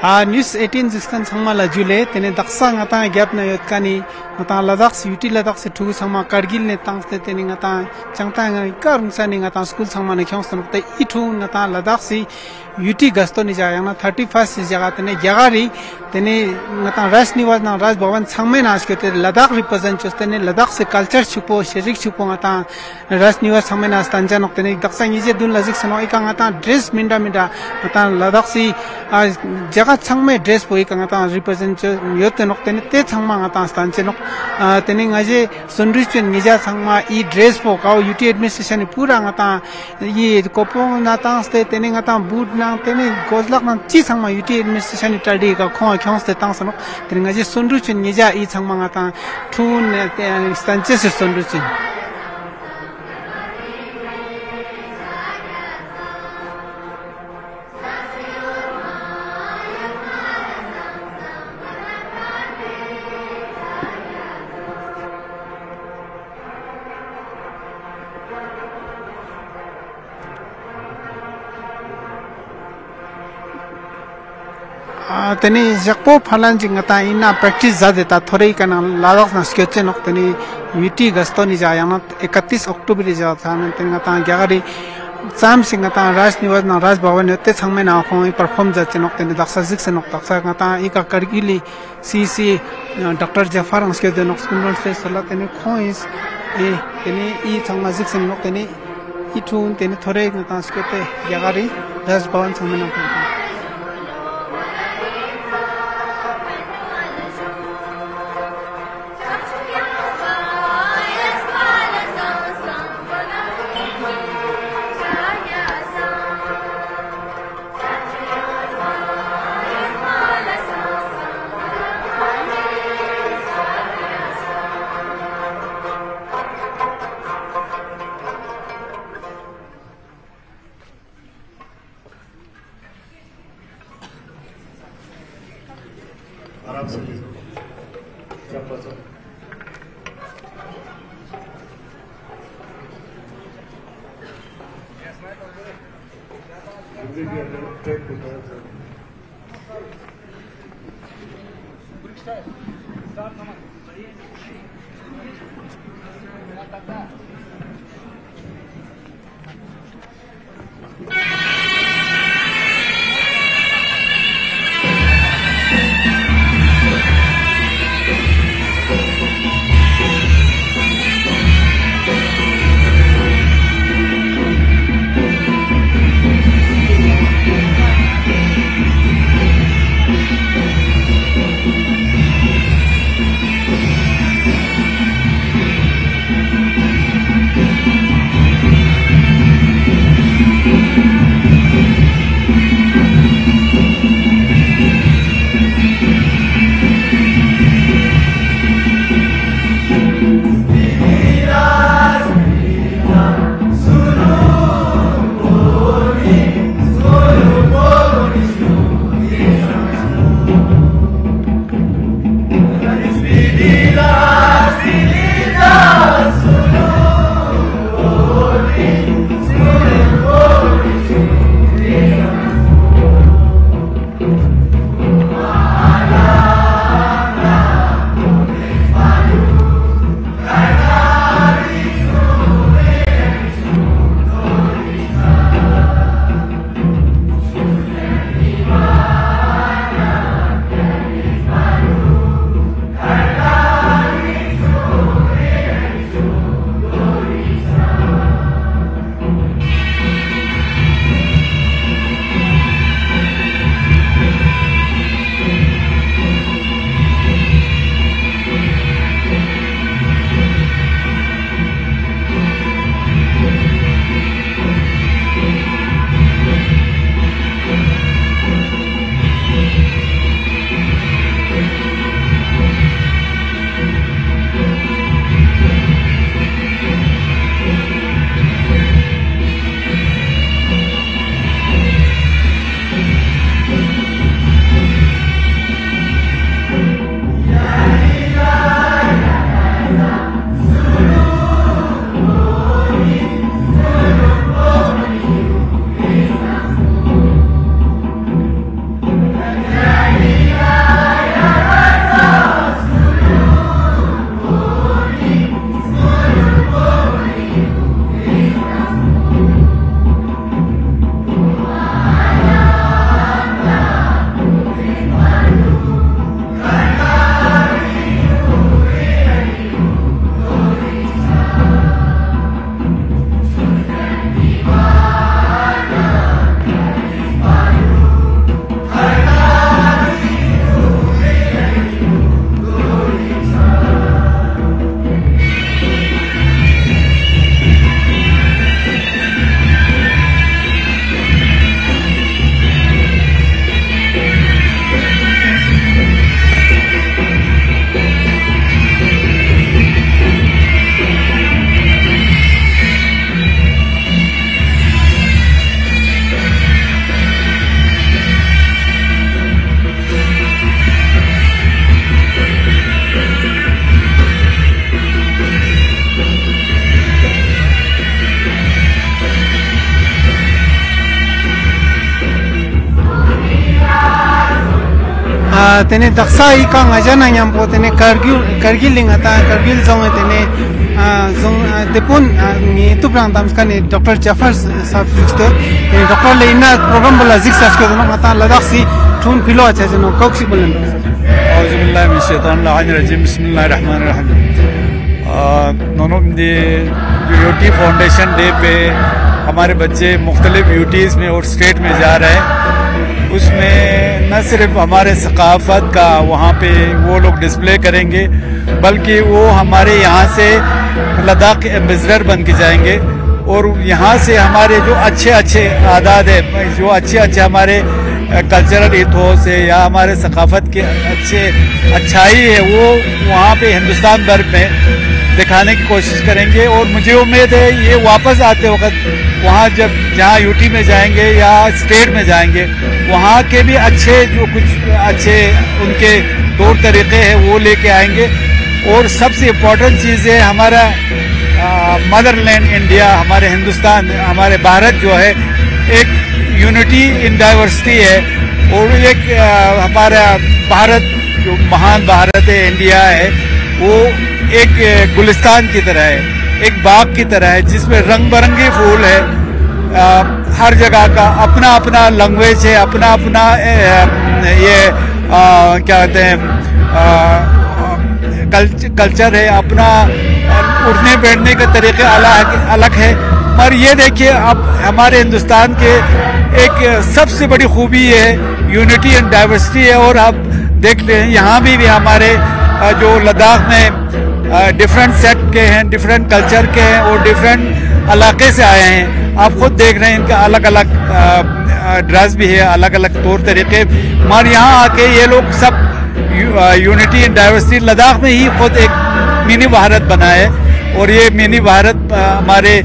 아 뉴스 18 지스칸 상마라 줄레 테네 닥사 나타 갭 나 요카니 나타 라닥스 유티 라닥스 투 상마 카르길 네 땅스 테네 나타 장타 가 카르사 네 나타 스쿨 상마 네 켑스 네 이투 나타 라닥스 유티 가스토 니 자야 나 31st 자가 테네 야가리 테네 나타 라스 니와스 나 라스 भवन 상메 나스 케테 라닥 리프레젠 켑스 테네 라닥 세 컬처 슈포 셰릭 슈포 나타 라스 니와스 상메 나스 탄자 녹 테네 닥사 니제 둔 라직 스노 이카 나타 드레스 민다 민다 나타 라닥시 아 내가 창매 드레스 보이 강아타 리프레젠트 요때 녹때니 때 창마 아타 스탄체 녹 때니 가지 선리스 니자 창마 이 드레스 보 가오 유티 애드미니스트레이션이 puraa nga taa yi kopung na taa ste teni nga taa boot na teni gozlak na chi tsangma yuti administration ni tardi ka khonga khyong ste taa sanok teni nga ji sundu chun nija yi tsangma nga taa thun stan chesi sundu chun tani jakpo phalan jing ta ina practice za de ta thorei kana ladakh na sketch nok tani viti gasto ni ja yana 31 october ja tha na tani ta gyagari cham sing ta raj niwas na raj bhavan te changme na khong perform ja chenok tani daksa zik se nok daksa nga ta ika kargili cc dr jafar ang sketch nok skundol se sala tani khong is e tani i changma zik se nok tani i thun tani thorei nga ta sketch gyagari raj bhavan changme na khong Тогда तेने दक्सा ही Kong Ajna यहाँ पो तेने करगिल करगिल लिंग आता करगिल जो है तेने जो देपुन ये तो प्रांत हम इसका ने डॉक्टर ज़फ़र साहब जिस डॉक्टर ले इन्ना प्रॉब्लम बोला जिक्स आज के दोनों आता लद्दाख सी ठून फिलो अच्छे से नो कौक सी बोलें अल्लाह मिन फाउंडेशन डे पे हमारे बच्चे मुख्तलिफ़ और स्टेट में जा रहे उसमें न सिर्फ़ हमारे सकाफ़त का वहाँ पे वो लोग डिस्प्ले करेंगे, बल्कि वो हमारे यहाँ से लद्दाख एम्बेसडर बन के जाएँगे। और यहाँ से हमारे जो अच्छे अच्छे आदात है, जो अच्छे अच्छे हमारे कल्चरल इथोस है या हमारे सकाफत के अच्छे अच्छाई है, वो वहाँ पे हिंदुस्तान भर में दिखाने की कोशिश करेंगे। और मुझे उम्मीद है ये वापस आते वक्त वहाँ जब, जहाँ यूटी में जाएँगे या स्टेट में जाएँगे, वहाँ के भी अच्छे जो कुछ, अच्छे उनके तौर तरीक़े हैं, वो लेके आएँगे। और सबसे इम्पोर्टेंट चीज़ है हमारा मदरलैंड इंडिया हमारे हिंदुस्तान, हमारे भारत जो है, एक यूनिटी इन डाइवर्सिटी है। और एक हमारा भारत, जो महान भारत है इंडिया है, वो एक, गुलिस्तान की तरह है। एक बाग की तरह है जिसमें रंग बिरंगे फूल है। आ, हर जगह का अपना अपना लैंग्वेज है अपना अपना ये आ, क्या कहते हैं कल्च, कल्चर है अपना उठने बैठने के तरीके अलग अलग है। पर ये देखिए अब हमारे हिंदुस्तान के एक सबसे बड़ी खूबी है यूनिटी एंड डाइवर्सिटी है। और आप देख लें यहाँ भी, भी हमारे जो लद्दाख में डिफरेंट सेट के हैं डिफरेंट कल्चर के हैं और डिफरेंट इलाके से आए हैं। आप खुद देख रहे हैं इनका अलग अलग ड्रेस भी है अलग अलग तौर तरीके। मगर यहाँ आके ये लोग सब यूनिटी एंड डाइवर्सिटी लद्दाख में ही खुद एक मिनी भारत बना है और ये मिनी भारत हमारे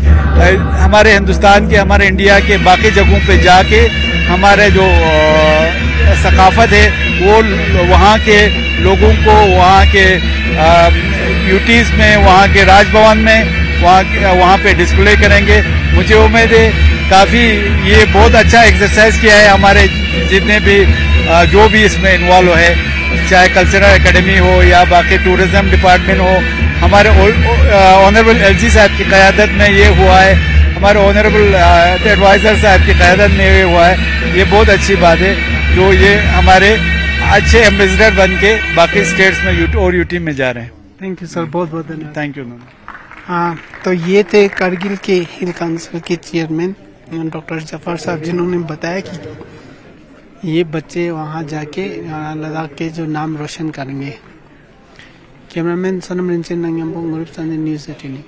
हमारे हिंदुस्तान के, हमारे इंडिया के बाकी जगहों पे जाके हमारे जो सकाफत है, वो वहाँ के लोगों को, वहाँ के यूटीज़ में, वहाँ के राजभवन में, वहाँ वहाँ पे डिस्प्ले करेंगे। मुझे उम्मीद है, काफ़ी ये बहुत अच्छा एक्सरसाइज किया है हमारे जितने भी जो भी इसमें इन्वॉल्व है, चाहे कल्चरल एकेडमी हो या बाकी टूरिज़्म डिपार्टमेंट हो। हमारे ऑनरेबल एलजी साहब की क़्यादत में ये हुआ है। हमारे ऑनरेबल एडवाइज़र साहब की क़्यादत में ये हुआ है। ये बहुत अच्छी बात है, जो ये हमारे अच्छे एम्बेसडर बन के बाकी स्टेट्स में और यूटी में जा रहे हैं। थैंक यू सर बहुत बहुत धन्यवाद। थैंक यू हाँ तो ये थे करगिल के हिल काउंसिल के चेयरमैन डॉक्टर ज़फ़र साहब जिन्होंने बताया कि ये बच्चे वहाँ जाके लद्दाख के जो नाम रोशन करेंगे। Cameraman Sanam Rinchen Nangam news eighteen